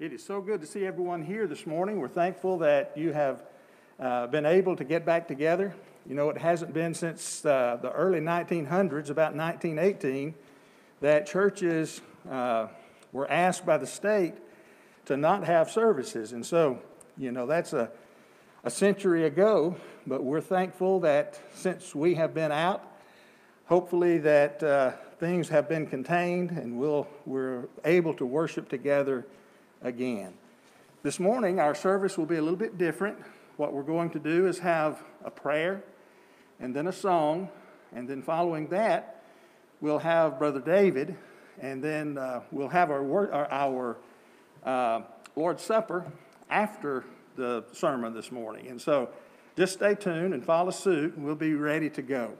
It is so good to see everyone here this morning. We're thankful that you have uh, been able to get back together. You know, it hasn't been since uh, the early 1900s, about 1918, that churches uh, were asked by the state to not have services. And so, you know, that's a, a century ago, but we're thankful that since we have been out, hopefully that uh, things have been contained and we'll, we're able to worship together again. This morning, our service will be a little bit different. What we're going to do is have a prayer and then a song, and then following that, we'll have Brother David, and then uh, we'll have our, our, our uh, Lord's Supper after the sermon this morning. And so just stay tuned and follow suit, and we'll be ready to go.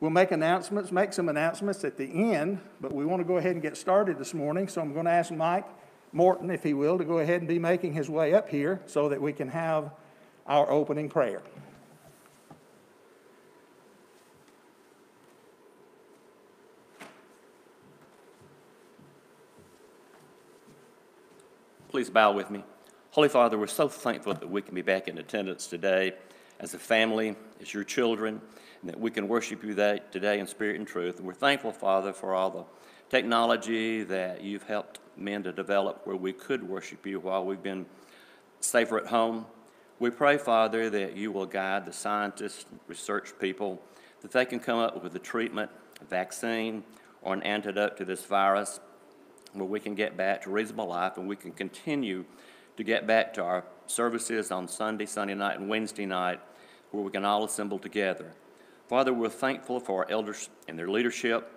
We'll make announcements, make some announcements at the end, but we want to go ahead and get started this morning. So I'm going to ask Mike Morton, if he will, to go ahead and be making his way up here so that we can have our opening prayer. Please bow with me. Holy Father, we're so thankful that we can be back in attendance today as a family, as your children, and that we can worship you that today in spirit and truth. And we're thankful, Father, for all the technology that you've helped men to develop where we could worship you while we've been safer at home. We pray, Father, that you will guide the scientists, research people, that they can come up with a treatment, a vaccine, or an antidote to this virus where we can get back to reasonable life and we can continue to get back to our services on Sunday, Sunday night, and Wednesday night where we can all assemble together. Father, we're thankful for our elders and their leadership.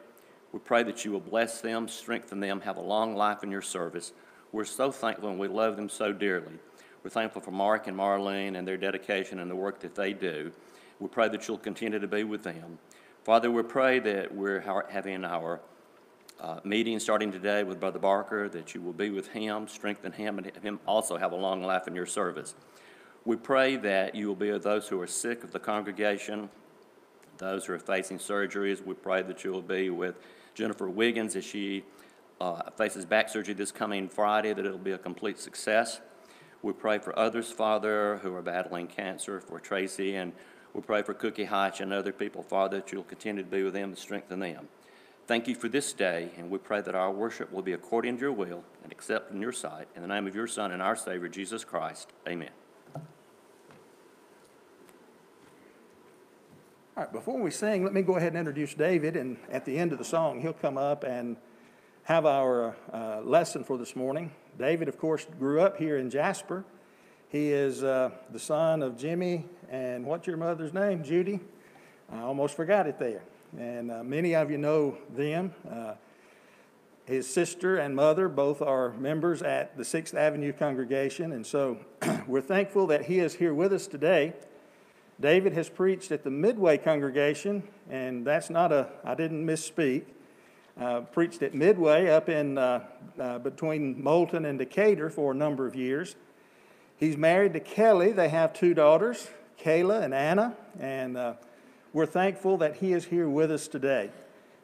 We pray that you will bless them, strengthen them, have a long life in your service. We're so thankful and we love them so dearly. We're thankful for Mark and Marlene and their dedication and the work that they do. We pray that you'll continue to be with them. Father, we pray that we're having our uh, meeting starting today with Brother Barker, that you will be with him, strengthen him, and him also have a long life in your service. We pray that you will be with those who are sick of the congregation, those who are facing surgeries. We pray that you will be with Jennifer Wiggins as she uh, faces back surgery this coming Friday, that it'll be a complete success. We pray for others, Father, who are battling cancer, for Tracy, and we pray for Cookie Hatch and other people, Father, that you'll continue to be with them and strengthen them. Thank you for this day, and we pray that our worship will be according to your will and accepted in your sight. In the name of your Son and our Savior, Jesus Christ, amen. All right, before we sing, let me go ahead and introduce David, and at the end of the song, he'll come up and have our uh, lesson for this morning. David, of course, grew up here in Jasper. He is uh, the son of Jimmy, and what's your mother's name? Judy? I almost forgot it there. And uh, many of you know them. Uh, his sister and mother both are members at the Sixth Avenue congregation, and so we're thankful that he is here with us today. David has preached at the Midway congregation, and that's not a, I didn't misspeak. Uh, preached at Midway up in uh, uh, between Moulton and Decatur for a number of years. He's married to Kelly. They have two daughters, Kayla and Anna, and uh, we're thankful that he is here with us today.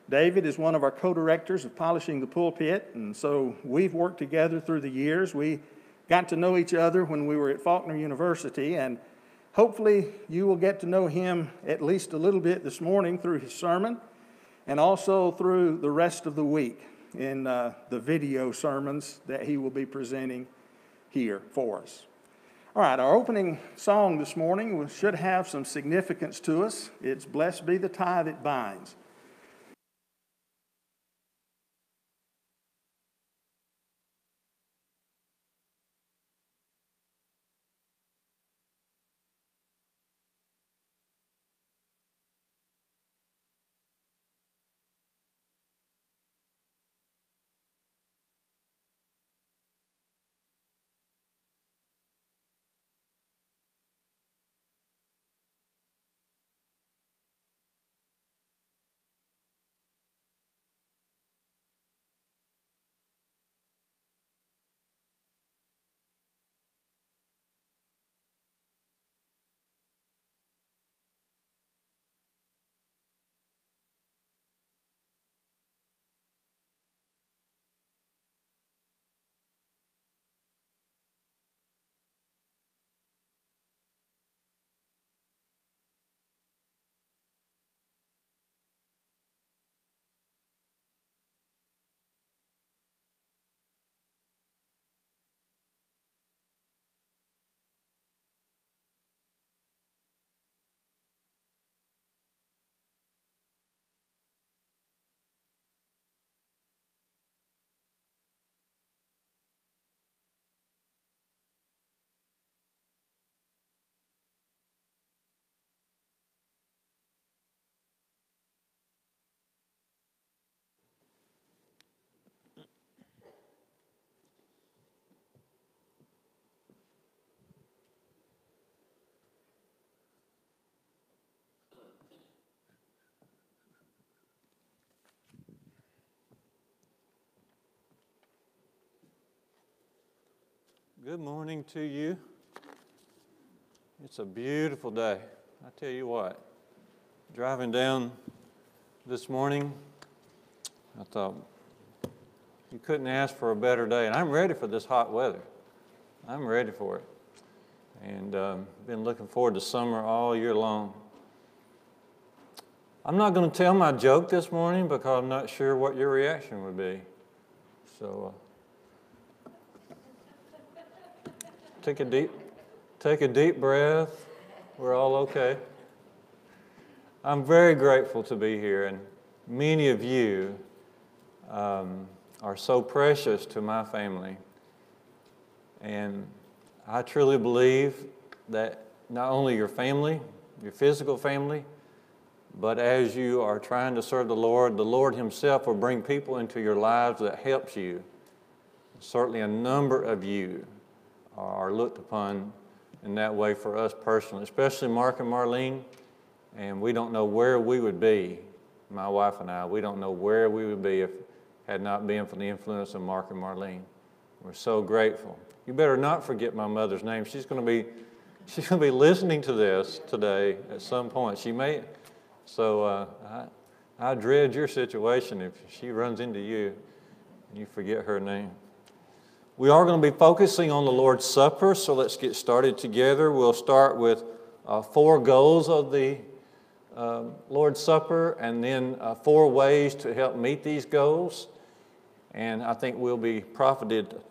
David is one of our co directors of Polishing the Pulpit, and so we've worked together through the years. We got to know each other when we were at Faulkner University, and Hopefully, you will get to know him at least a little bit this morning through his sermon and also through the rest of the week in uh, the video sermons that he will be presenting here for us. All right, our opening song this morning should have some significance to us. It's Blessed Be the Tie That Binds. Good morning to you. It's a beautiful day. I tell you what, driving down this morning, I thought you couldn't ask for a better day. And I'm ready for this hot weather. I'm ready for it. And um, been looking forward to summer all year long. I'm not going to tell my joke this morning because I'm not sure what your reaction would be. So uh, take a deep, take a deep breath. We're all okay. I'm very grateful to be here, and many of you um, are so precious to my family. And I truly believe that not only your family, your physical family, but as you are trying to serve the Lord, the Lord Himself will bring people into your lives that helps you. Certainly, a number of you are looked upon in that way for us personally, especially Mark and Marlene. And we don't know where we would be, my wife and I, we don't know where we would be if had not been for the influence of Mark and Marlene. We're so grateful. You better not forget my mother's name. She's going to be, she's going to be listening to this today at some point. She may, so uh, I, I dread your situation if she runs into you and you forget her name. We are going to be focusing on the Lord's Supper, so let's get started together. We'll start with uh, four goals of the uh, Lord's Supper and then uh, four ways to help meet these goals. And I think we'll be profited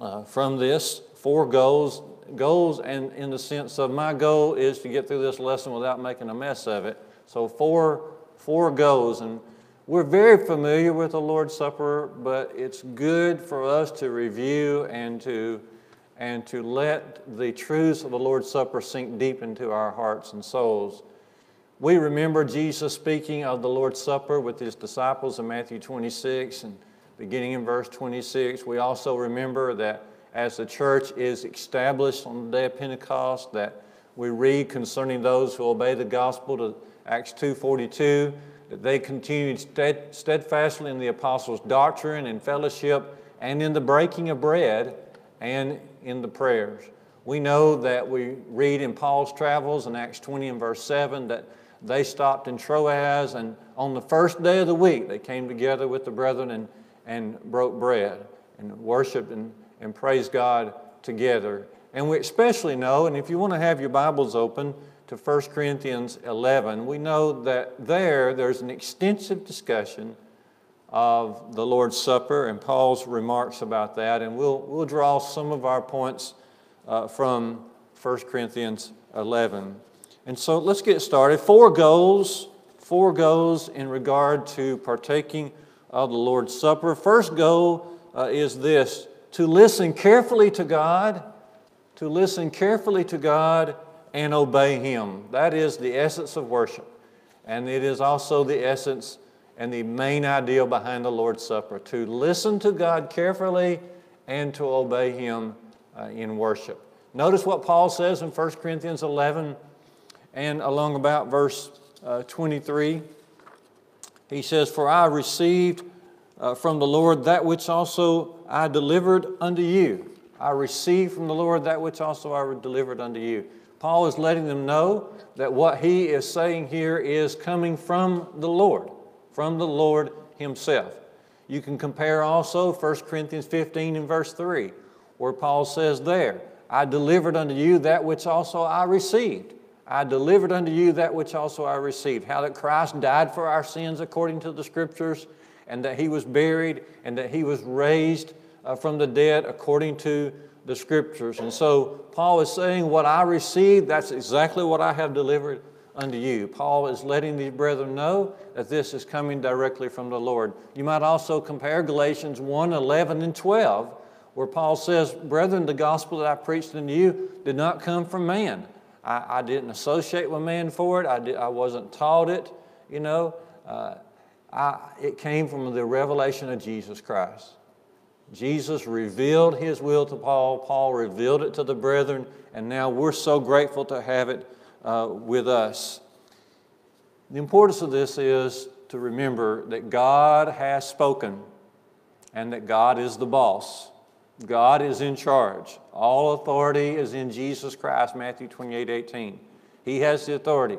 uh, from this. Four goals, goals, and in the sense of my goal is to get through this lesson without making a mess of it. So four, four goals. and we're very familiar with the Lord's Supper, but it's good for us to review and to and to let the truths of the Lord's Supper sink deep into our hearts and souls. We remember Jesus speaking of the Lord's Supper with his disciples in Matthew 26 and beginning in verse 26. We also remember that as the church is established on the day of Pentecost, that we read concerning those who obey the gospel to Acts 2.42, that they continued steadfastly in the apostles' doctrine and fellowship and in the breaking of bread and in the prayers. We know that we read in Paul's travels in Acts 20 and verse 7 that they stopped in Troas and on the first day of the week they came together with the brethren and, and broke bread and worshiped and, and praised God together. And we especially know, and if you want to have your Bibles open, to 1 Corinthians 11, we know that there there's an extensive discussion of the Lord's Supper and Paul's remarks about that, and we'll, we'll draw some of our points uh, from 1 Corinthians 11. And so let's get started. Four goals, four goals in regard to partaking of the Lord's Supper. First goal uh, is this to listen carefully to God, to listen carefully to God and obey Him. That is the essence of worship. And it is also the essence and the main ideal behind the Lord's Supper to listen to God carefully and to obey Him uh, in worship. Notice what Paul says in 1 Corinthians 11 and along about verse uh, 23. He says, For I received uh, from the Lord that which also I delivered unto you. I received from the Lord that which also I delivered unto you. Paul is letting them know that what he is saying here is coming from the Lord, from the Lord himself. You can compare also 1 Corinthians 15 and verse 3, where Paul says there, I delivered unto you that which also I received. I delivered unto you that which also I received. How that Christ died for our sins according to the Scriptures, and that he was buried, and that he was raised uh, from the dead according to the scriptures. And so Paul is saying, What I received, that's exactly what I have delivered unto you. Paul is letting these brethren know that this is coming directly from the Lord. You might also compare Galatians 1 11 and 12, where Paul says, Brethren, the gospel that I preached unto you did not come from man. I, I didn't associate with man for it, I, did, I wasn't taught it, you know. Uh, I, it came from the revelation of Jesus Christ. Jesus revealed his will to Paul, Paul revealed it to the brethren, and now we're so grateful to have it uh, with us. The importance of this is to remember that God has spoken and that God is the boss. God is in charge. All authority is in Jesus Christ, Matthew 28 18. He has the authority.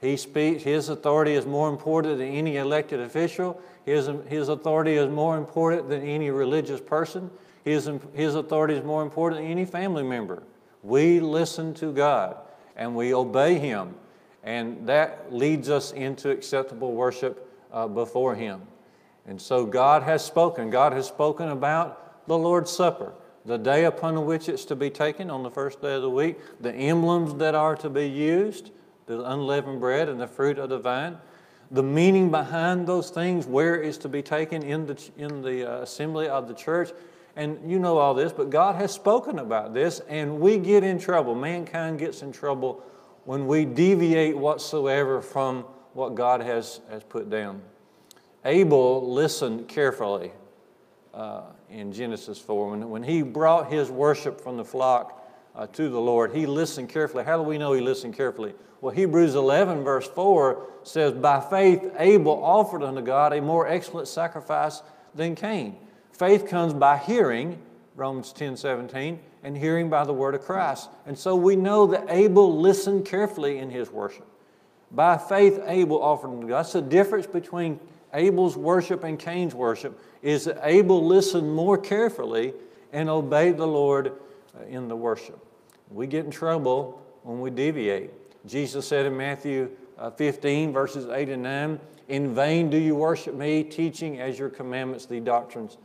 He speaks, his authority is more important than any elected official. His, his authority is more important than any religious person. His, his authority is more important than any family member. We listen to God and we obey Him, and that leads us into acceptable worship uh, before Him. And so God has spoken. God has spoken about the Lord's Supper, the day upon which it's to be taken on the first day of the week, the emblems that are to be used, the unleavened bread and the fruit of the vine, the meaning behind those things, where it's to be taken in the, in the uh, assembly of the church. And you know all this, but God has spoken about this, and we get in trouble. Mankind gets in trouble when we deviate whatsoever from what God has, has put down. Abel listened carefully uh, in Genesis 4. When, when he brought his worship from the flock uh, to the Lord, he listened carefully. How do we know he listened carefully? Well, Hebrews 11, verse 4 says, By faith, Abel offered unto God a more excellent sacrifice than Cain. Faith comes by hearing, Romans 10, 17, and hearing by the word of Christ. And so we know that Abel listened carefully in his worship. By faith, Abel offered unto God. That's the difference between Abel's worship and Cain's worship is that Abel listened more carefully and obeyed the Lord in the worship. We get in trouble when we deviate. Jesus said in Matthew uh, 15, verses 8 and 9, In vain do you worship me, teaching as your commandments the doctrines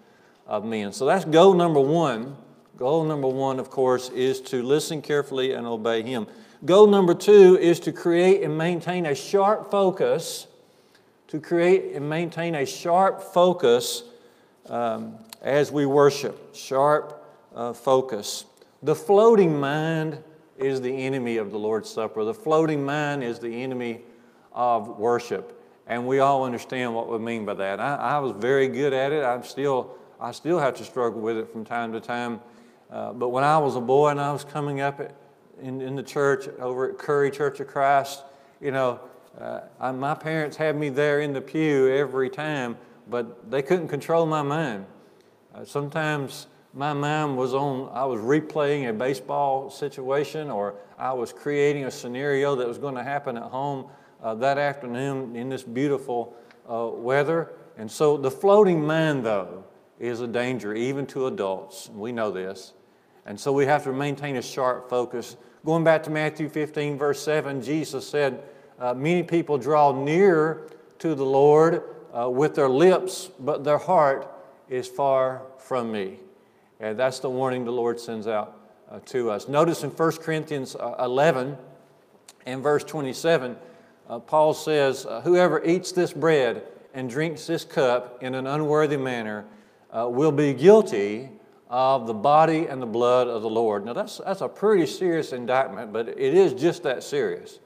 of men. So that's goal number one. Goal number one, of course, is to listen carefully and obey Him. Goal number two is to create and maintain a sharp focus to create and maintain a sharp focus um, as we worship. Sharp uh, focus. The floating mind is the enemy of the Lord's Supper. The floating mind is the enemy of worship. And we all understand what we mean by that. I, I was very good at it. I'm still, I still have to struggle with it from time to time. Uh, but when I was a boy and I was coming up at, in, in the church over at Curry Church of Christ, you know, uh, I, my parents had me there in the pew every time, but they couldn't control my mind. Uh, sometimes my mind was on, I was replaying a baseball situation or I was creating a scenario that was going to happen at home uh, that afternoon in this beautiful uh, weather. And so the floating mind, though, is a danger, even to adults. We know this. And so we have to maintain a sharp focus. Going back to Matthew 15, verse 7, Jesus said, uh, many people draw near to the Lord uh, with their lips, but their heart is far from me. And that's the warning the Lord sends out uh, to us. Notice in 1 Corinthians uh, 11 and verse 27, uh, Paul says, uh, Whoever eats this bread and drinks this cup in an unworthy manner will be guilty of the body and the blood of the Lord. Now, that's, that's a pretty serious indictment, but it is just that serious.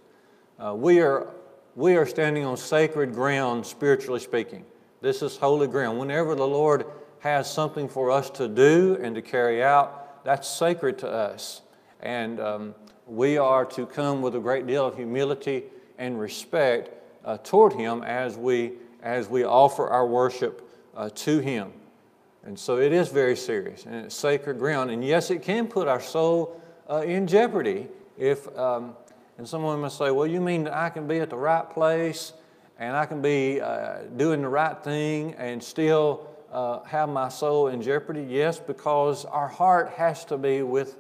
Uh, we, are, we are standing on sacred ground, spiritually speaking. This is holy ground. Whenever the Lord has something for us to do and to carry out, that's sacred to us. And um, we are to come with a great deal of humility and respect uh, toward Him as we, as we offer our worship uh, to Him. And so it is very serious and it's sacred ground. And yes, it can put our soul uh, in jeopardy if, um, and someone must say, well, you mean that I can be at the right place and I can be uh, doing the right thing and still uh, have my soul in jeopardy? Yes, because our heart has to be with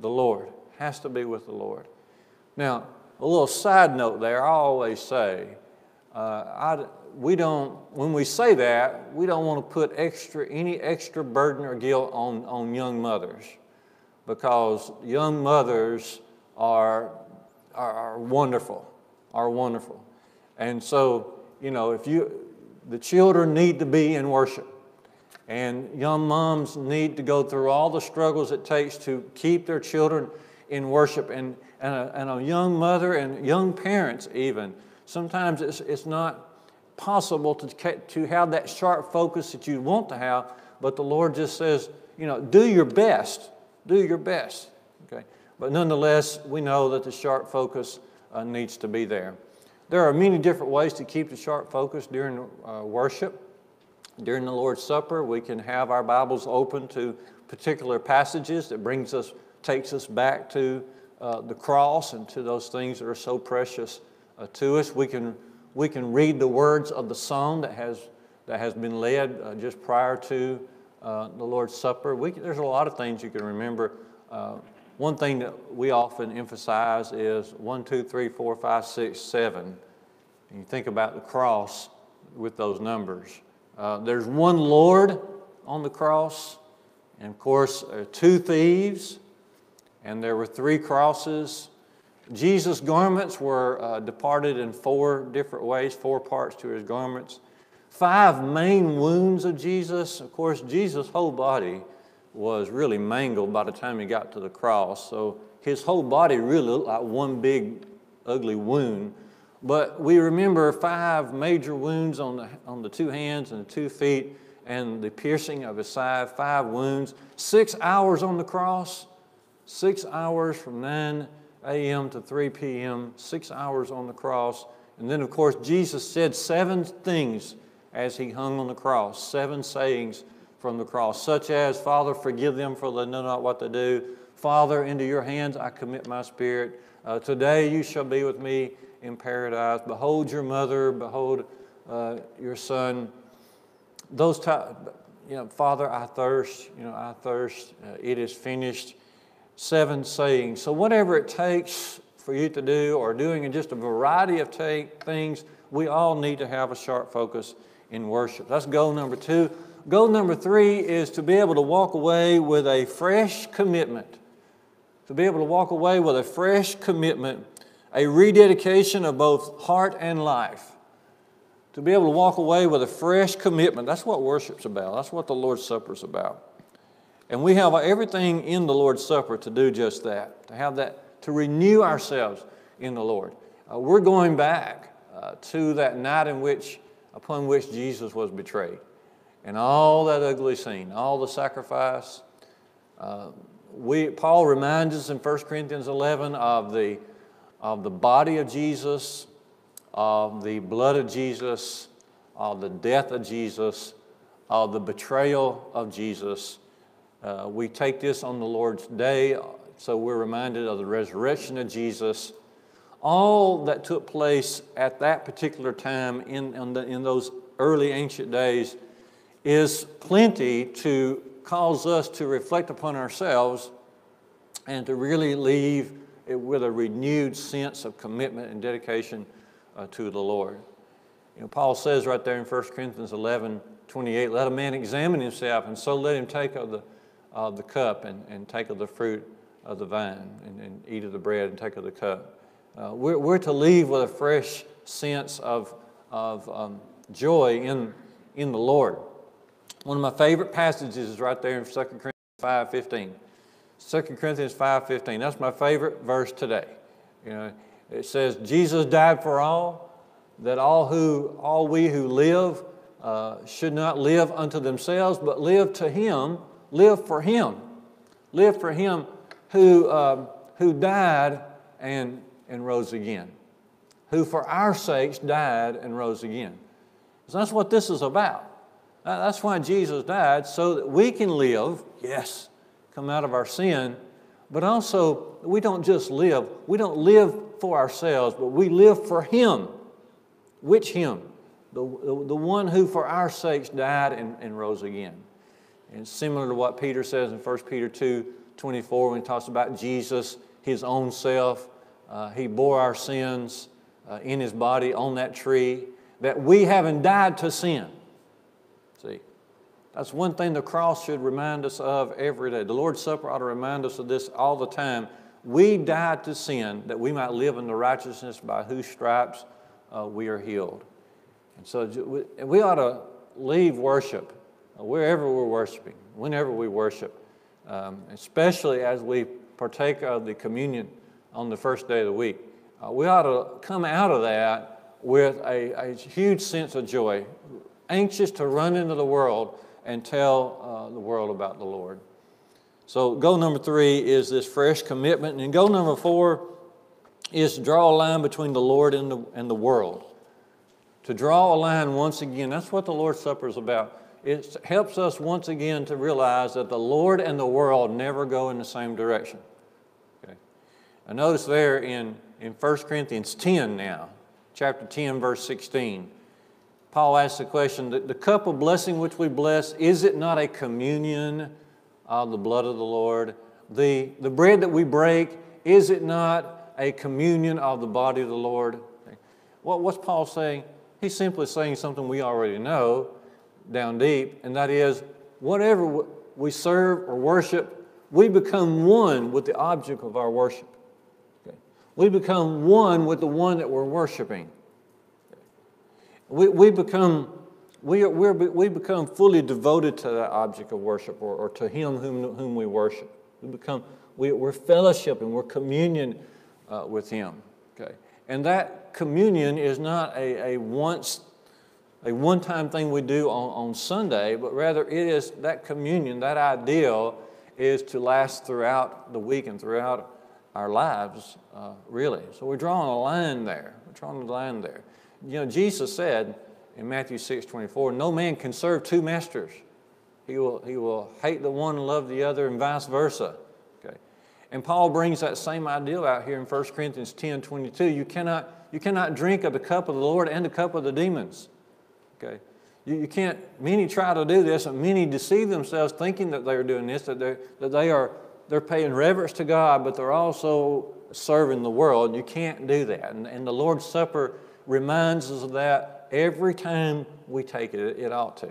the Lord, has to be with the Lord. Now, a little side note there, I always say, uh, I, we don't, when we say that, we don't want to put extra, any extra burden or guilt on, on young mothers because young mothers are are, are wonderful, are wonderful. And so, you know, if you, the children need to be in worship. And young moms need to go through all the struggles it takes to keep their children in worship. And, and, a, and a young mother and young parents, even, sometimes it's, it's not possible to, to have that sharp focus that you want to have, but the Lord just says, you know, do your best. Do your best. Okay? But nonetheless, we know that the sharp focus uh, needs to be there. There are many different ways to keep the sharp focus during uh, worship. During the Lord's Supper, we can have our Bibles open to particular passages that brings us, takes us back to uh, the cross and to those things that are so precious uh, to us. We can, we can read the words of the song that has, that has been led uh, just prior to uh, the Lord's Supper. We, there's a lot of things you can remember. Uh, one thing that we often emphasize is one, two, three, four, five, six, seven. And you think about the cross with those numbers. Uh, there's one Lord on the cross, and of course, uh, two thieves, and there were three crosses. Jesus' garments were uh, departed in four different ways, four parts to his garments. Five main wounds of Jesus. Of course, Jesus' whole body was really mangled by the time he got to the cross, so his whole body really looked like one big, ugly wound. But we remember five major wounds on the, on the two hands and the two feet and the piercing of his side, five wounds, six hours on the cross, six hours from 9 a.m. to 3 p.m., six hours on the cross. And then, of course, Jesus said seven things as he hung on the cross, seven sayings from the cross, such as, Father, forgive them for they know not what they do. Father, into your hands I commit my spirit. Uh, today you shall be with me in paradise. Behold your mother, behold uh, your son. Those type, you know, Father, I thirst, you know, I thirst, uh, it is finished. Seven sayings. So, whatever it takes for you to do, or doing in just a variety of take, things, we all need to have a sharp focus in worship. That's goal number two. Goal number three is to be able to walk away with a fresh commitment. To be able to walk away with a fresh commitment, a rededication of both heart and life. To be able to walk away with a fresh commitment. That's what worship's about. That's what the Lord's Supper's about. And we have everything in the Lord's Supper to do just that, to have that, to renew ourselves in the Lord. Uh, we're going back uh, to that night in which, upon which Jesus was betrayed. And all that ugly scene, all the sacrifice. Uh, we, Paul reminds us in 1 Corinthians 11 of the, of the body of Jesus, of the blood of Jesus, of the death of Jesus, of the betrayal of Jesus uh, we take this on the Lord's day, uh, so we're reminded of the resurrection of Jesus. All that took place at that particular time in, in, the, in those early ancient days is plenty to cause us to reflect upon ourselves and to really leave with a renewed sense of commitment and dedication uh, to the Lord. You know, Paul says right there in 1 Corinthians 11 28, let a man examine himself, and so let him take of the of the cup and, and take of the fruit of the vine and, and eat of the bread and take of the cup. Uh, we're, we're to leave with a fresh sense of, of um, joy in, in the Lord. One of my favorite passages is right there in 2 Corinthians 5.15. 2 Corinthians 5.15, that's my favorite verse today. You know, it says, Jesus died for all, that all, who, all we who live uh, should not live unto themselves, but live to Him live for Him. Live for Him who, uh, who died and, and rose again. Who for our sakes died and rose again. So that's what this is about. That's why Jesus died, so that we can live, yes, come out of our sin, but also we don't just live. We don't live for ourselves, but we live for Him. Which Him? The, the, the one who for our sakes died and, and rose again. And similar to what Peter says in 1 Peter 2 24, when he talks about Jesus, his own self, uh, he bore our sins uh, in his body on that tree, that we haven't died to sin. See, that's one thing the cross should remind us of every day. The Lord's Supper ought to remind us of this all the time. We died to sin that we might live in the righteousness by whose stripes uh, we are healed. And so we ought to leave worship wherever we're worshiping, whenever we worship, um, especially as we partake of the communion on the first day of the week, uh, we ought to come out of that with a, a, huge sense of joy, anxious to run into the world and tell uh, the world about the Lord. So, goal number three is this fresh commitment. And goal number four is to draw a line between the Lord and the, and the world. To draw a line once again, that's what the Lord's Supper is about it helps us once again to realize that the Lord and the world never go in the same direction. Okay. I notice there in, in 1 Corinthians 10 now, chapter 10, verse 16, Paul asks the question the, cup of blessing which we bless, is it not a communion of the blood of the Lord? The, the bread that we break, is it not a communion of the body of the Lord? What, what's Paul saying? He's simply saying something we already know down deep, and that is whatever we serve or worship, we become one with the object of our worship. We become one with the one that we're worshiping. We, we become we, are, we become fully devoted to that object of worship or, or to Him whom, whom we worship. We become, we, we're fellowshipping, we're communion uh, with Him. Okay? And that communion is not a, a once, a one-time thing we do on, on Sunday, but rather it is that communion, that ideal is to last throughout the week and throughout our lives, uh, really. So we're drawing a line there. We're drawing a line there. You know, Jesus said in Matthew 6 24, no man can serve two masters. He will, he will hate the one and love the other, and vice versa. Okay. And Paul brings that same ideal out here in 1 Corinthians 10 22. You cannot, you cannot drink of the cup of the Lord and the cup of the demons. Okay. You, you can't, many try to do this, and many deceive themselves thinking that they're doing this, that, they're, that they are they're paying reverence to God, but they're also serving the world. You can't do that. And, and the Lord's Supper reminds us of that every time we take it. It ought to.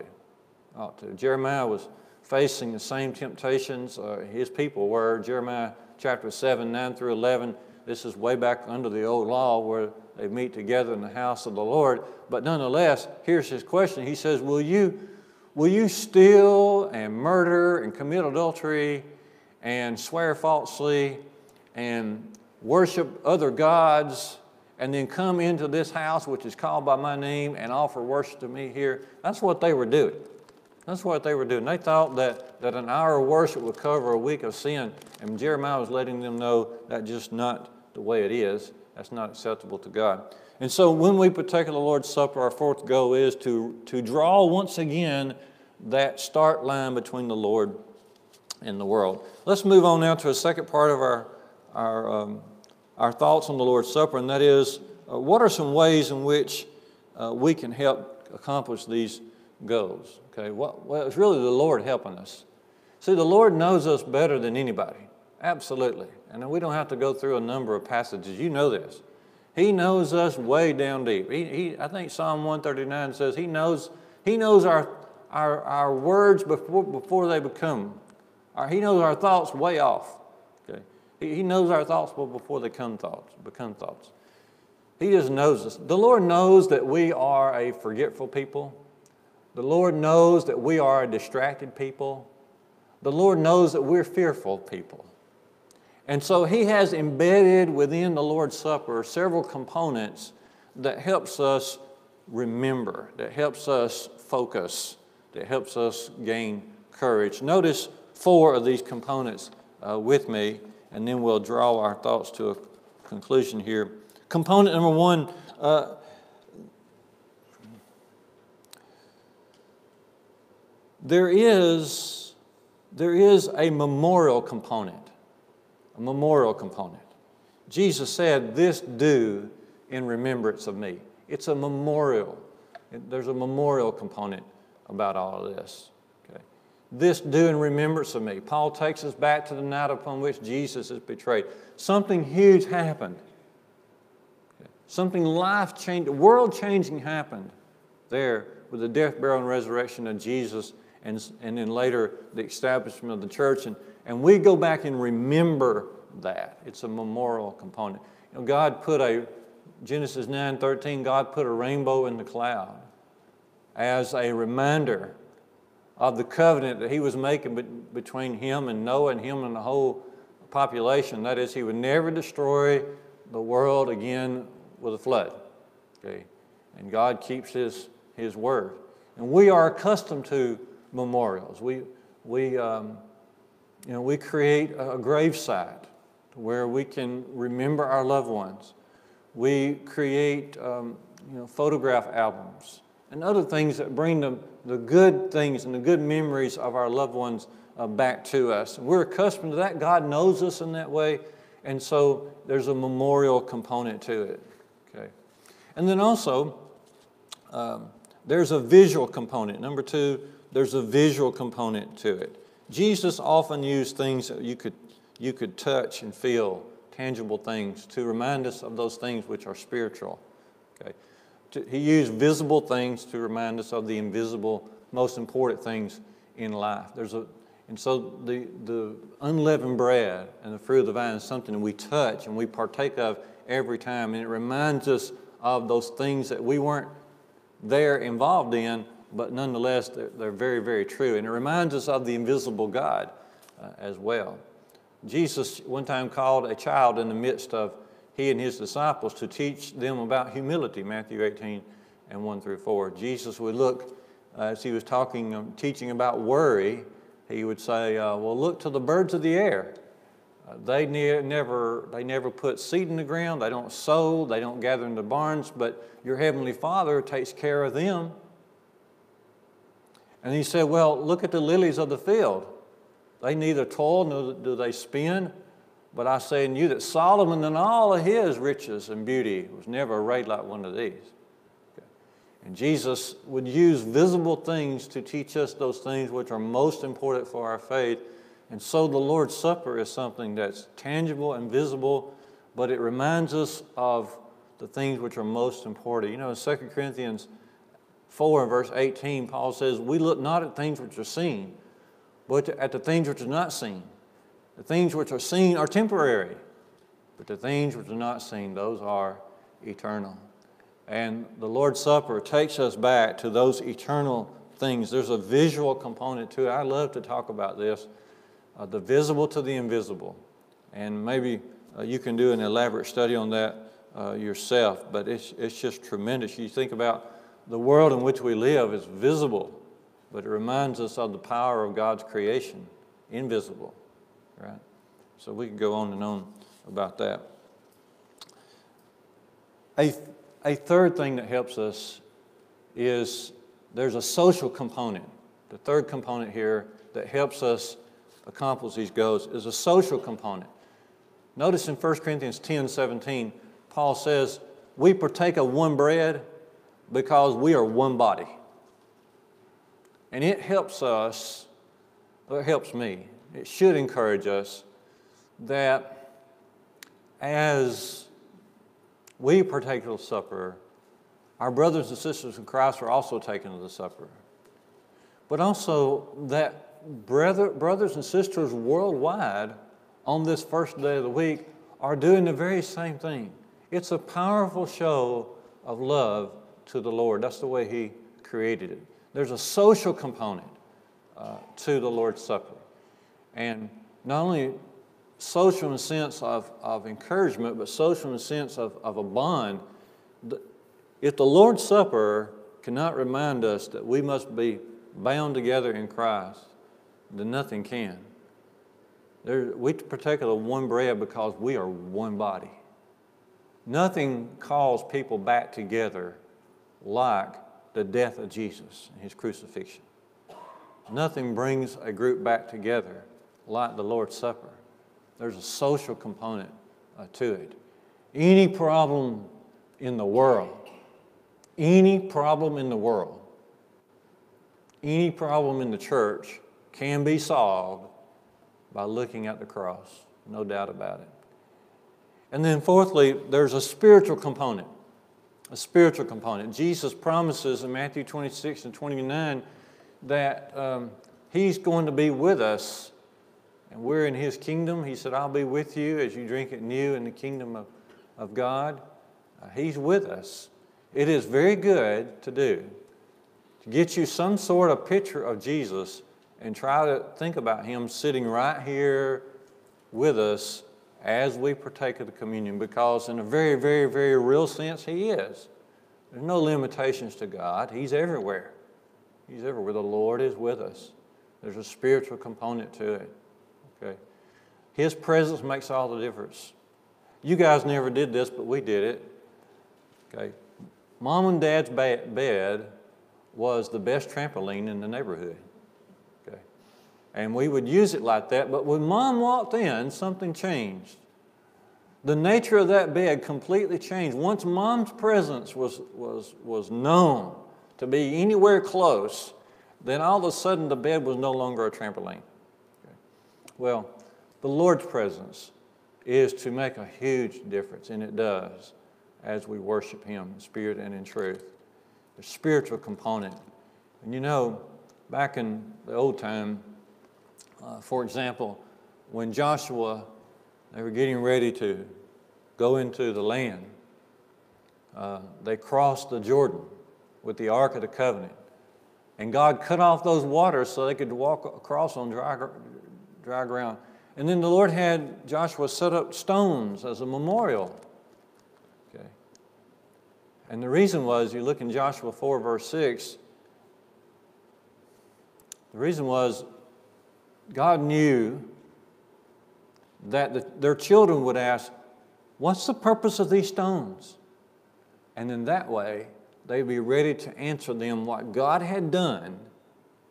Ought to. Jeremiah was facing the same temptations uh, his people were. Jeremiah chapter 7, 9 through 11. This is way back under the old law where they meet together in the house of the Lord. But nonetheless, here's his question. He says, Will you, will you steal and murder and commit adultery and swear falsely and worship other gods and then come into this house which is called by my name and offer worship to me here. That's what they were doing. That's what they were doing. They thought that, that an hour of worship would cover a week of sin, and Jeremiah was letting them know that's just not the way it is. That's not acceptable to God. And so when we partake of the Lord's Supper, our fourth goal is to, to draw once again that start line between the Lord and the world. Let's move on now to a second part of our, our um, our thoughts on the Lord's Supper, and that is uh, what are some ways in which uh, we can help accomplish these goals? Okay, well, it's really the Lord helping us. See, the Lord knows us better than anybody, absolutely. And we don't have to go through a number of passages. You know this. He knows us way down deep. He, he, I think Psalm 139 says he knows, he knows our, our, our words before, before they become. Our, he knows our thoughts way off. He knows our thoughts before they come thoughts, become thoughts. He just knows us. The Lord knows that we are a forgetful people. The Lord knows that we are a distracted people. The Lord knows that we're fearful people. And so He has embedded within the Lord's Supper several components that helps us remember, that helps us focus, that helps us gain courage. Notice four of these components uh, with me and then we'll draw our thoughts to a conclusion here. Component number one uh, there is there is a memorial component a memorial component. Jesus said this do in remembrance of me. It's a memorial. There's a memorial component about all of this this do in remembrance of me. Paul takes us back to the night upon which Jesus is betrayed. Something huge happened. Something life changing, world changing happened there with the death, burial, and resurrection of Jesus, and, and then later the establishment of the church. And, and we go back and remember that. It's a memorial component. You know, God put a, Genesis 9 13, God put a rainbow in the cloud as a reminder of the covenant that he was making between him and Noah and him and the whole population. That is, he would never destroy the world again with a flood. Okay? And God keeps his, his word. And we are accustomed to memorials. We, we, um, you know, we create a gravesite where we can remember our loved ones. We create um, you know, photograph albums and other things that bring the, the good things and the good memories of our loved ones uh, back to us. We're accustomed to that. God knows us in that way, and so there's a memorial component to it. Okay, and then also um, there's a visual component. Number two, there's a visual component to it. Jesus often used things that you could you could touch and feel, tangible things, to remind us of those things which are spiritual. Okay, he used visible things to remind us of the invisible, most important things in life. There's a and so the, the unleavened bread and the fruit of the vine is something we touch and we partake of every time. And it reminds us of those things that we weren't there involved in, but nonetheless, they're, they're very, very true. And it reminds us of the invisible God uh, as well. Jesus one time called a child in the midst of he and his disciples to teach them about humility, Matthew 18 and 1 through 4. Jesus would look, uh, as he was talking, um, teaching about worry, he would say, uh, Well, look to the birds of the air. Uh, they ne- never, they never put seed in the ground, they don't sow, they don't gather in the barns, but your heavenly Father takes care of them. And he said, Well, look at the lilies of the field. They neither toil nor do they spin. But I say in you that Solomon in all of his riches and beauty was never arrayed like one of these. And Jesus would use visible things to teach us those things which are most important for our faith. And so the Lord's Supper is something that's tangible and visible, but it reminds us of the things which are most important. You know, in 2 Corinthians 4 and verse 18, Paul says, We look not at things which are seen, but at the things which are not seen. The things which are seen are temporary, but the things which are not seen, those are eternal. And the Lord's Supper takes us back to those eternal things. There's a visual component to it. I love to talk about this uh, the visible to the invisible. And maybe uh, you can do an elaborate study on that uh, yourself, but it's, it's just tremendous. You think about the world in which we live is visible, but it reminds us of the power of God's creation, invisible, right? So we could go on and on about that. A, a third thing that helps us is there's a social component. The third component here that helps us accomplish these goals is a social component. Notice in 1 Corinthians 10 17, Paul says, We partake of one bread because we are one body. And it helps us, it helps me, it should encourage us that as we partake of the supper, our brothers and sisters in Christ are also taking of the supper. But also that brother, brothers and sisters worldwide on this first day of the week are doing the very same thing. It's a powerful show of love to the Lord. That's the way He created it. There's a social component uh, to the Lord's Supper. And not only social in the sense of, of encouragement, but social in the sense of, of a bond. If the Lord's Supper cannot remind us that we must be bound together in Christ, then nothing can. There, we partake of the one bread because we are one body. Nothing calls people back together like the death of Jesus and his crucifixion. Nothing brings a group back together like the Lord's Supper. There's a social component uh, to it. Any problem in the world, any problem in the world, any problem in the church can be solved by looking at the cross, no doubt about it. And then, fourthly, there's a spiritual component. A spiritual component. Jesus promises in Matthew 26 and 29 that um, He's going to be with us and we're in His kingdom. He said, I'll be with you as you drink it new in the kingdom of, of God. Uh, he's with us. It is very good to do to get you some sort of picture of Jesus and try to think about Him sitting right here with us as we partake of the communion because, in a very, very, very real sense, He is. There's no limitations to God, He's everywhere. He's everywhere. The Lord is with us. There's a spiritual component to it. His presence makes all the difference. You guys never did this, but we did it. Okay? Mom and dad's bed was the best trampoline in the neighborhood. Okay. And we would use it like that, but when mom walked in, something changed. The nature of that bed completely changed. Once mom's presence was, was, was known to be anywhere close, then all of a sudden the bed was no longer a trampoline. Okay. Well, the Lord's presence is to make a huge difference, and it does as we worship Him in spirit and in truth. The spiritual component. And you know, back in the old time, uh, for example, when Joshua, they were getting ready to go into the land, uh, they crossed the Jordan with the Ark of the Covenant. And God cut off those waters so they could walk across on dry, dry ground. And then the Lord had Joshua set up stones as a memorial. Okay. And the reason was, you look in Joshua 4, verse 6, the reason was God knew that the, their children would ask, What's the purpose of these stones? And in that way, they'd be ready to answer them what God had done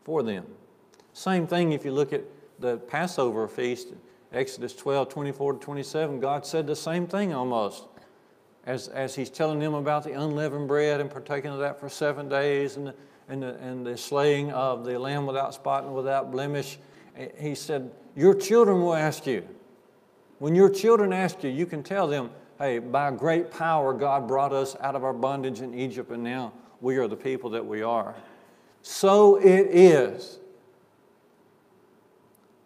for them. Same thing if you look at the Passover feast, Exodus 12, 24 to 27, God said the same thing almost. As, as he's telling them about the unleavened bread and partaking of that for seven days and and, the, and the slaying of the lamb without spot and without blemish, eh, he said, Your children will ask you. When your children ask you, you can tell them, Hey, by great power, God brought us out of our bondage in Egypt, and now we are the people that we are. So it is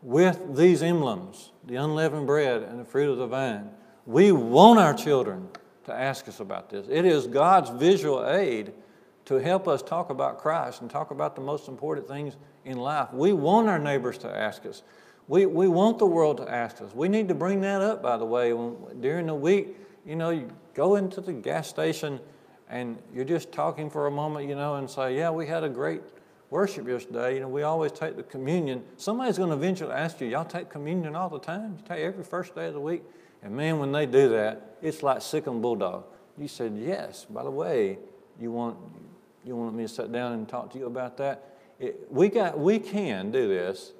with these emblems, the unleavened bread and the fruit of the vine. We want our children to ask us about this. It is God's visual aid to help us talk about Christ and talk about the most important things in life. We want our neighbors to ask us. We, we want the world to ask us. We need to bring that up, by the way. When, during the week, you know, you go into the gas station and you're just talking for a moment, you know, and say, Yeah, we had a great worship yesterday, you know, we always take the communion. Somebody's going to eventually ask you, y'all take communion all the time? You take every first day of the week? And man, when they do that, it's like sick on bulldog. You said, yes, by the way, you want, you want me to sit down and talk to you about that? It, we, got, we can do this.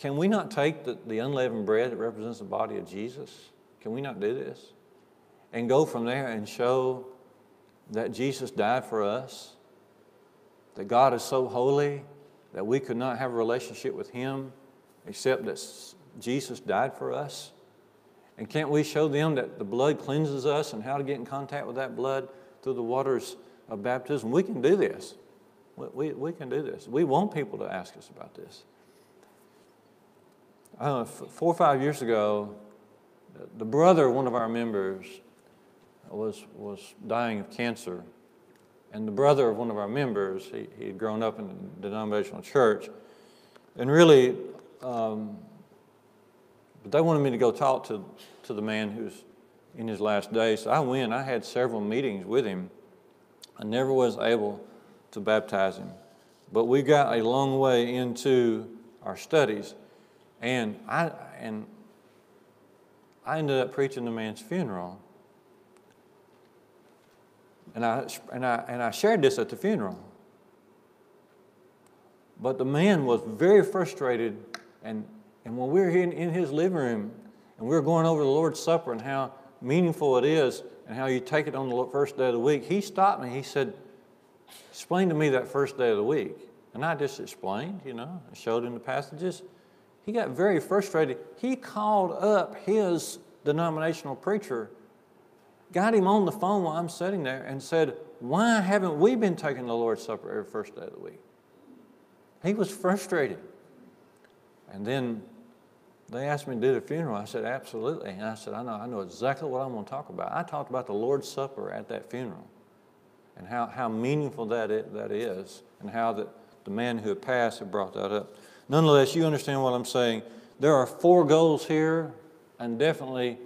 Can we not take the, the unleavened bread that represents the body of Jesus? Can we not do this? And go from there and show that Jesus died for us? That God is so holy that we could not have a relationship with Him except that Jesus died for us? And can't we show them that the blood cleanses us and how to get in contact with that blood through the waters of baptism? We can do this. We, we, we can do this. We want people to ask us about this. Uh, four or five years ago, the brother of one of our members was, was dying of cancer. And the brother of one of our members, he, he had grown up in a denominational church. And really, um, but they wanted me to go talk to, to the man who's in his last days. So I went, I had several meetings with him. I never was able to baptize him. But we got a long way into our studies. And I, and I ended up preaching the man's funeral. And I, and, I, and I shared this at the funeral. But the man was very frustrated. And, and when we were in, in his living room and we were going over the Lord's Supper and how meaningful it is and how you take it on the first day of the week, he stopped me. He said, Explain to me that first day of the week. And I just explained, you know, I showed him the passages. He got very frustrated. He called up his denominational preacher got him on the phone while I'm sitting there and said, Why haven't we been taking the Lord's Supper every first day of the week? He was frustrated. And then they asked me to do the funeral. I said, Absolutely. And I said, I know, I know exactly what I'm going to talk about. I talked about the Lord's Supper at that funeral and how, how meaningful that is, that is and how the, the man who had passed had brought that up. Nonetheless, you understand what I'm saying. There are four goals here, and definitely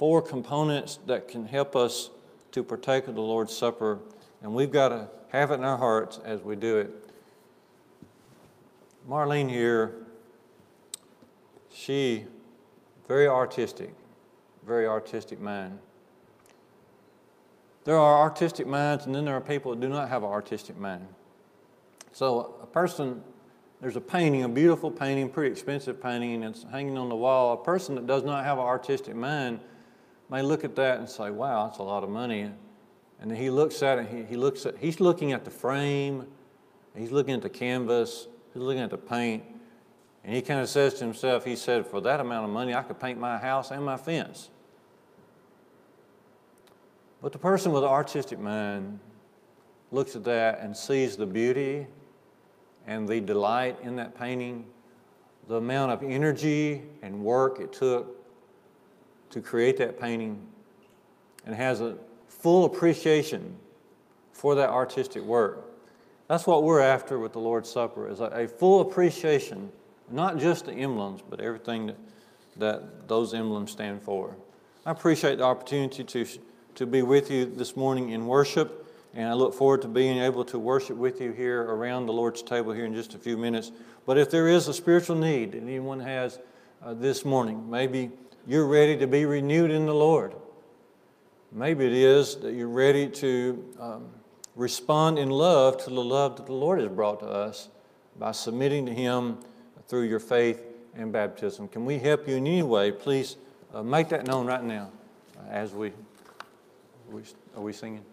four components that can help us to partake of the Lord's Supper, and we've got to have it in our hearts as we do it. Marlene here, she, very artistic, very artistic mind. There are artistic minds, and then there are people that do not have an artistic mind. So a person, there's a painting, a beautiful painting, pretty expensive painting, and it's hanging on the wall. A person that does not have an artistic mind may look at that and say, wow, that's a lot of money. And he looks at it, he, he looks at, he's looking at the frame, he's looking at the canvas, he's looking at the paint, and he kind of says to himself, he said, for that amount of money, I could paint my house and my fence. But the person with an artistic mind looks at that and sees the beauty and the delight in that painting, the amount of energy and work it took to create that painting, and has a full appreciation for that artistic work. That's what we're after with the Lord's Supper, is a, a full appreciation, not just the emblems, but everything that, that those emblems stand for. I appreciate the opportunity to, to be with you this morning in worship, and I look forward to being able to worship with you here around the Lord's table here in just a few minutes. But if there is a spiritual need that anyone has uh, this morning, maybe you're ready to be renewed in the Lord. Maybe it is that you're ready to um, respond in love to the love that the Lord has brought to us by submitting to Him through your faith and baptism. Can we help you in any way? Please uh, make that known right now as we, we are we singing?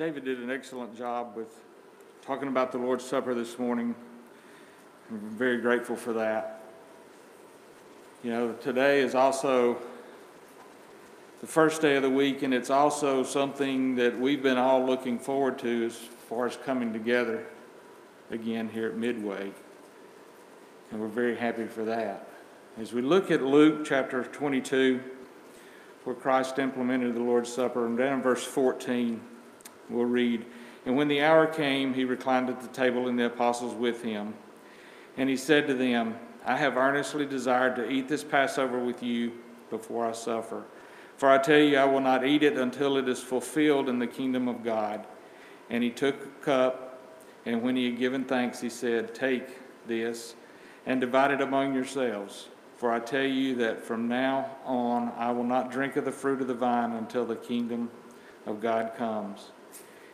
David did an excellent job with talking about the Lord's Supper this morning. I'm very grateful for that. You know, today is also the first day of the week, and it's also something that we've been all looking forward to as far as coming together again here at Midway. And we're very happy for that. As we look at Luke chapter 22, where Christ implemented the Lord's Supper, and down in verse 14, we'll read, And when the hour came, he reclined at the table and the apostles with him. And he said to them, I have earnestly desired to eat this Passover with you before I suffer. For I tell you, I will not eat it until it is fulfilled in the kingdom of God. And he took a cup, and when he had given thanks, he said, Take this and divide it among yourselves. For I tell you that from now on I will not drink of the fruit of the vine until the kingdom of God comes.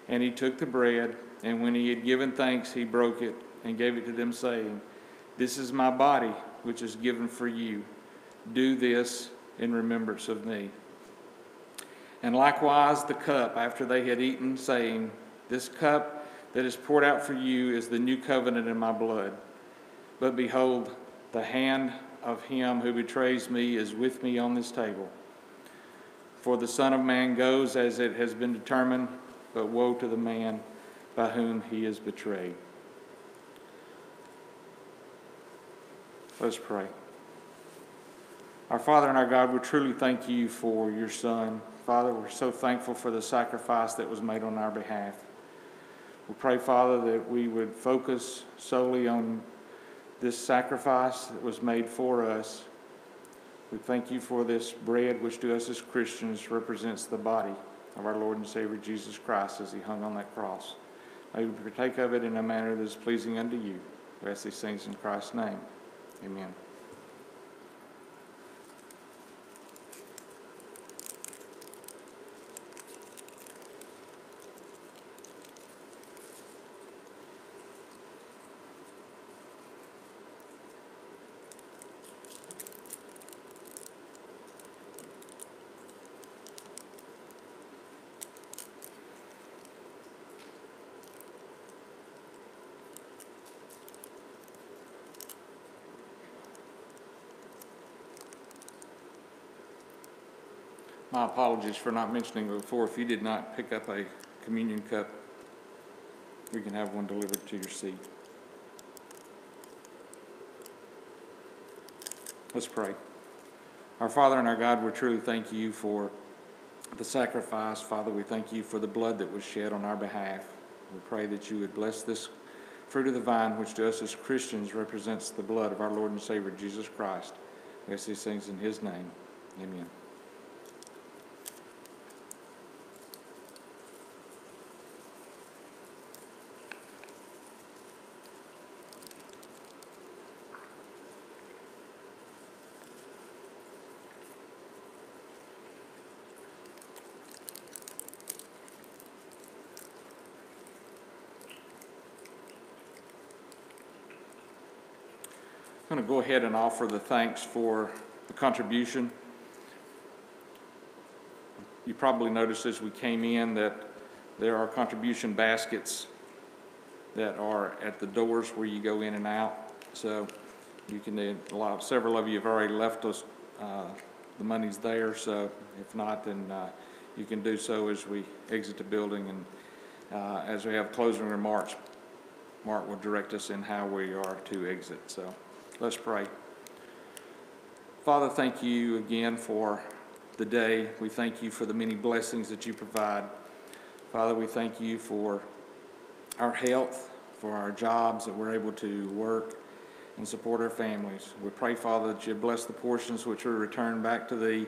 And he took the bread, and when he had given thanks, he broke it and gave it to them, saying, This is my body, which is given for you. Do this in remembrance of me. And likewise the cup after they had eaten, saying, This cup that is poured out for you is the new covenant in my blood. But behold, the hand of him who betrays me is with me on this table. For the Son of Man goes as it has been determined, but woe to the man by whom he is betrayed. Let's pray. Our Father and our God, we truly thank you for your Son. Father, we're so thankful for the sacrifice that was made on our behalf. We pray, Father, that we would focus solely on this sacrifice that was made for us. We thank you for this bread, which to us as Christians represents the body of our Lord and Savior Jesus Christ as he hung on that cross. May we partake of it in a manner that is pleasing unto you. We ask these things in Christ's name. Amen. My apologies for not mentioning before. If you did not pick up a communion cup, we can have one delivered to your seat. Let's pray. Our Father and our God, we truly thank you for the sacrifice. Father, we thank you for the blood that was shed on our behalf. We pray that you would bless this fruit of the vine, which to us as Christians represents the blood of our Lord and Savior Jesus Christ. We ask these things in his name. Amen. I'm going to go ahead and offer the thanks for the contribution. You probably noticed as we came in that there are contribution baskets that are at the doors where you go in and out. So you can, a lot, several of you have already left us, uh, the money's there, so if not, then, uh, you can do so as we exit the building and, uh, as we have closing remarks, Mark will direct us in how we are to exit, so. Let's pray. Father, thank you again for the day. We thank you for the many blessings that you provide. Father, we thank you for our health, for our jobs, that we're able to work and support our families. We pray, Father, that you bless the portions which are returned back to thee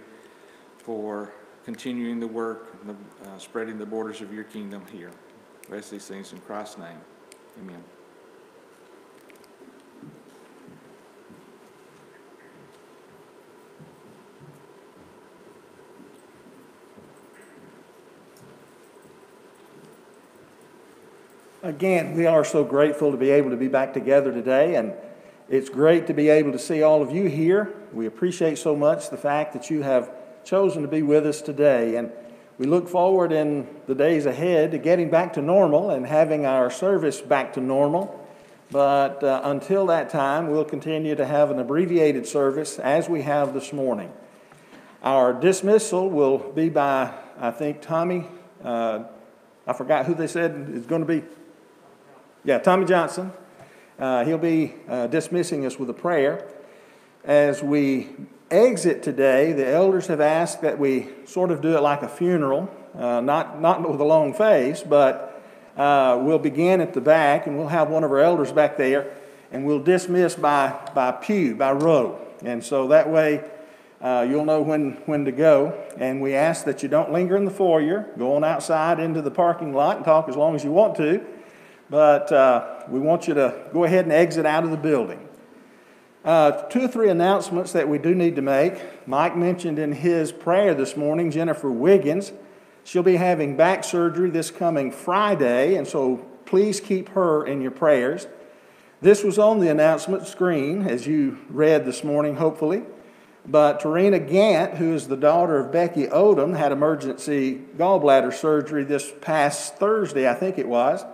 for continuing the work and the, uh, spreading the borders of your kingdom here. Ask these things in Christ's name. Amen. Again, we are so grateful to be able to be back together today, and it's great to be able to see all of you here. We appreciate so much the fact that you have chosen to be with us today, and we look forward in the days ahead to getting back to normal and having our service back to normal. But uh, until that time, we'll continue to have an abbreviated service as we have this morning. Our dismissal will be by, I think, Tommy. Uh, I forgot who they said is going to be. Yeah, Tommy Johnson. Uh, he'll be uh, dismissing us with a prayer. As we exit today, the elders have asked that we sort of do it like a funeral, uh, not, not with a long face, but uh, we'll begin at the back and we'll have one of our elders back there and we'll dismiss by, by pew, by row. And so that way uh, you'll know when, when to go. And we ask that you don't linger in the foyer, go on outside into the parking lot and talk as long as you want to. But uh, we want you to go ahead and exit out of the building. Uh, two or three announcements that we do need to make. Mike mentioned in his prayer this morning Jennifer Wiggins. She'll be having back surgery this coming Friday, and so please keep her in your prayers. This was on the announcement screen, as you read this morning, hopefully. But Tarina Gant, who is the daughter of Becky Odom, had emergency gallbladder surgery this past Thursday, I think it was.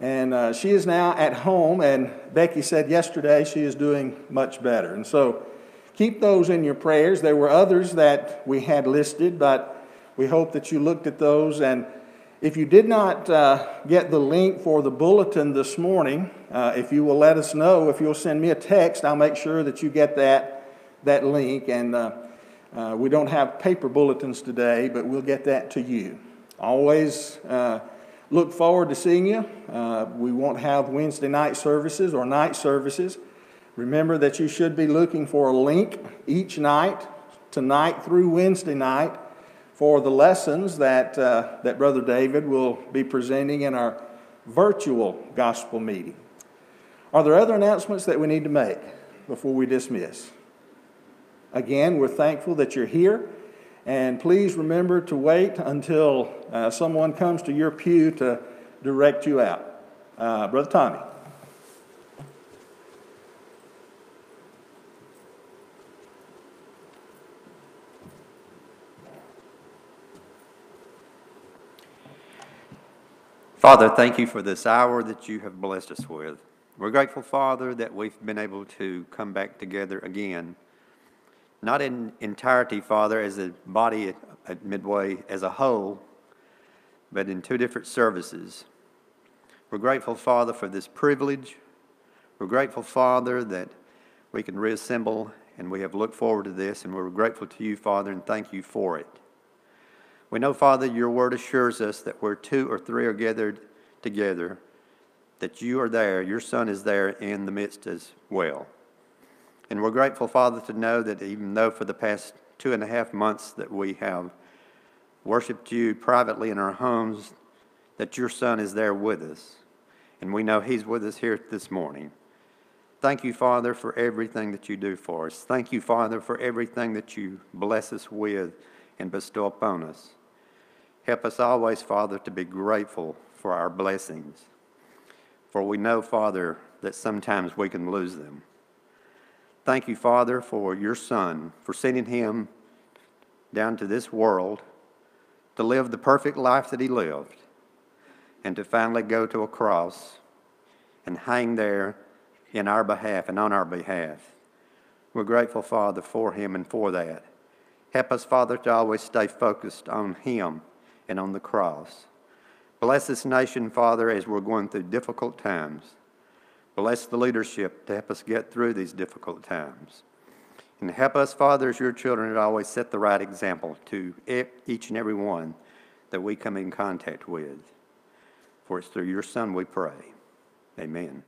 And uh, she is now at home, and Becky said yesterday she is doing much better. And so keep those in your prayers. There were others that we had listed, but we hope that you looked at those. And if you did not uh, get the link for the bulletin this morning, uh, if you will let us know, if you'll send me a text, I'll make sure that you get that that link, and uh, uh, we don't have paper bulletins today, but we'll get that to you. Always uh, look forward to seeing you. Uh, We won't have Wednesday night services or night services. Remember that you should be looking for a link each night, tonight through Wednesday night, for the lessons that, uh, that Brother David will be presenting in our virtual gospel meeting. Are there other announcements that we need to make before we dismiss? Again, we're thankful that you're here, and please remember to wait until uh, someone comes to your pew to direct you out. Uh, Brother Tommy. Father, thank you for this hour that you have blessed us with. We're grateful, Father, that we've been able to come back together again. Not in entirety, Father, as a body at, at Midway as a whole, but in two different services. We're grateful, Father, for this privilege. We're grateful, Father, that we can reassemble, and we have looked forward to this, and we're grateful to you, Father, and thank you for it. We know, Father, your word assures us that where two or three are gathered together, that you are there, your Son is there in the midst as well. And we're grateful, Father, to know that even though for the past two and a half months that we have worshiped you privately in our homes, that your Son is there with us. And we know he's with us here this morning. Thank you, Father, for everything that you do for us. Thank you, Father, for everything that you bless us with and bestow upon us. Help us always, Father, to be grateful for our blessings. For we know, Father, that sometimes we can lose them. Thank you, Father, for your Son, for sending him down to this world to live the perfect life that he lived and to finally go to a cross and hang there in our behalf and on our behalf. We're grateful, Father, for him and for that. Help us, Father, to always stay focused on him and on the cross. Bless this nation, Father, as we're going through difficult times. Bless the leadership to help us get through these difficult times. And help us, Father, as your children, to always set the right example to each and every one that we come in contact with. For it's through your Son we pray. Amen.